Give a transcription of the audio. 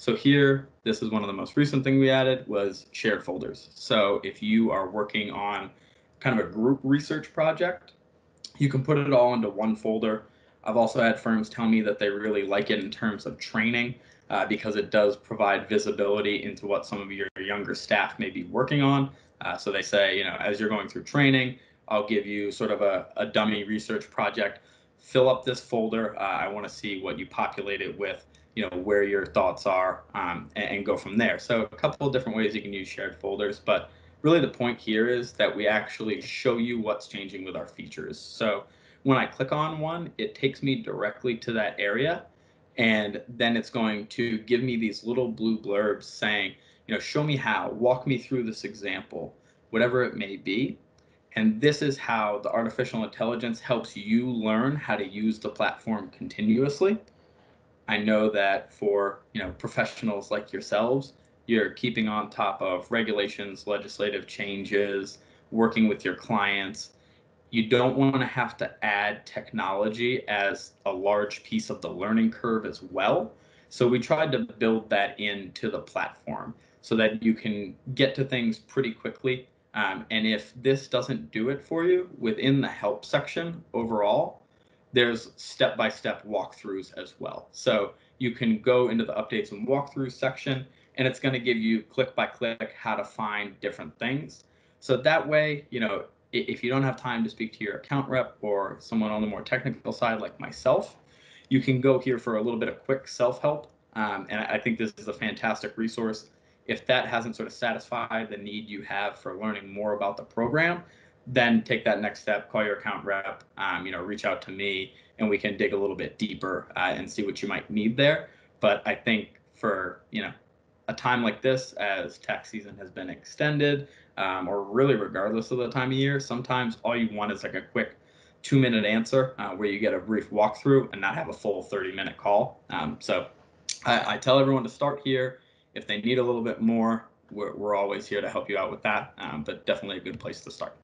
So here, this is one of the most recent thing we added was shared folders. So if you are working on kind of a group research project, you can put it all into one folder. I've also had firms tell me that they really like it in terms of training uh, because it does provide visibility into what some of your younger staff may be working on. Uh, so they say, you know, as you're going through training, I'll give you sort of a, a dummy research project. Fill up this folder. Uh, I want to see what you populate it with, you know, where your thoughts are, um, and, and, go from there. So a couple of different ways you can use shared folders, but really the point here is that we actually show you what's changing with our features. So when I click on one, it takes me directly to that area. And then it's going to give me these little blue blurbs saying, you know, show me how, walk me through this example, whatever it may be. And this is how the artificial intelligence helps you learn how to use the platform continuously. I know that for you know professionals like yourselves, you're keeping on top of regulations, legislative changes, working with your clients. You don't want to have to add technology as a large piece of the learning curve as well. So we tried to build that into the platform so that you can get to things pretty quickly um, and if this doesn't do it for you within the help section overall, there's step-by-step walkthroughs as well. So you can go into the updates and walkthroughs section, and it's going to give you click by click how to find different things. So that way, you know, if you don't have time to speak to your account rep or someone on the more technical side like myself, you can go here for a little bit of quick self-help. Um, and I think this is a fantastic resource if that hasn't sort of satisfied the need you have for learning more about the program, then take that next step, call your account rep, um, you know, reach out to me, and we can dig a little bit deeper uh, and see what you might need there. But I think for you know a time like this, as tax season has been extended, um, or really regardless of the time of year, sometimes all you want is like a quick two minute answer uh, where you get a brief walkthrough and not have a full 30 minute call. Um, so I, I, tell everyone to start here. If they need a little bit more, we're, we're always here to help you out with that, um, but definitely a good place to start.